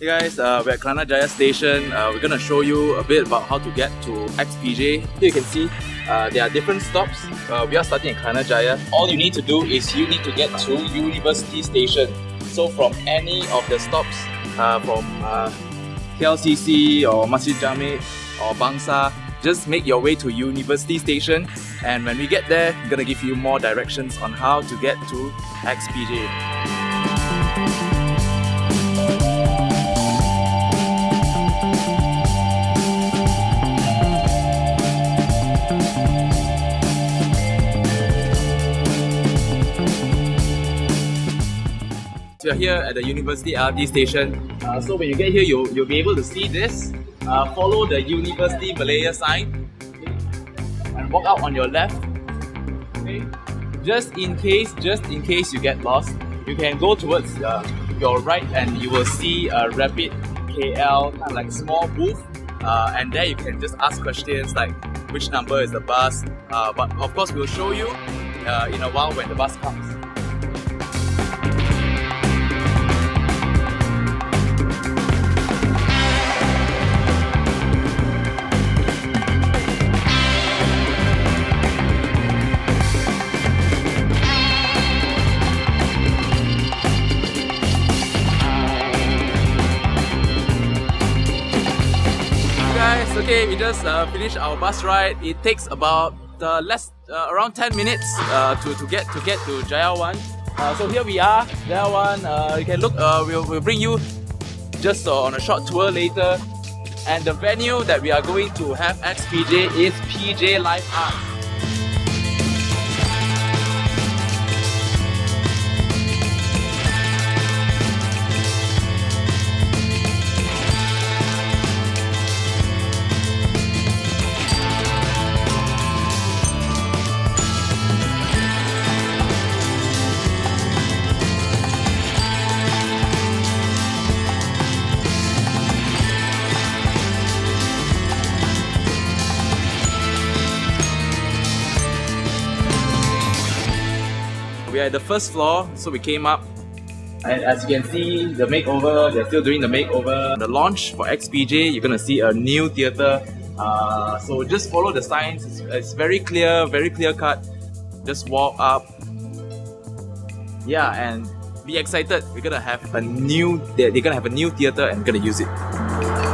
Hey guys, uh, we're at Kelana Jaya Station. Uh, we're gonna show you a bit about how to get to Acts PJ. Here you can see uh, there are different stops. Uh, we are starting at Kelana Jaya. All you need to do is you need to get to University Station. So from any of the stops, uh, from uh, KLCC or Masjid Jamek or Bangsar, just make your way to University Station. And when we get there, I'm gonna give you more directions on how to get to XPJ. We are here at the University LRT station. Uh, so when you get here, you'll, you'll be able to see this. Uh, follow the University Malaya sign and walk out on your left. Okay. Just in case, just in case you get lost, you can go towards uh, your right and you will see a Rapid KL like small booth. Uh, and there you can just ask questions like which number is the bus. Uh, but of course, we'll show you uh, in a while when the bus comes. Okay, we just uh, finished our bus ride. It takes about uh, less uh, around 10 minutes uh, to, to get to get to Jaya 1. Uh, so here we are, Jaya 1. Uh, you can look, we'll, we'll bring you just on a short tour later. And the venue that we are going to have Acts PJ is PJ Live Arts. We are at the first floor, so we came up. And as you can see, the makeover, they're still doing the makeover. The launch for Acts PJ, you're gonna see a new theatre. Uh, so just follow the signs, it's, it's very clear, very clear cut. Just walk up. Yeah, and be excited. We're gonna have a new, they're, they're gonna have a new theatre and we're gonna use it.